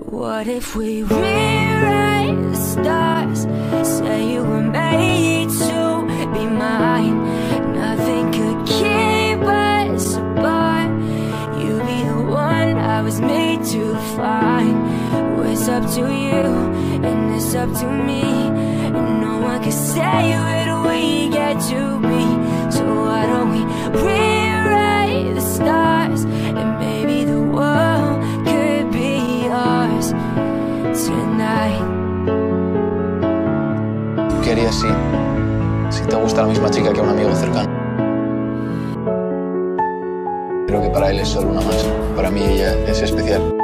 What if we rewrite the stars? Say you were made to be mine. Nothing could keep us apart. You be the one I was made to find. Well, it's up to you, and it's up to me. And no one can say ¿Qué harías si, si te gusta la misma chica que un amigo cercano? Creo que para él es solo una más. Para mí ella es especial.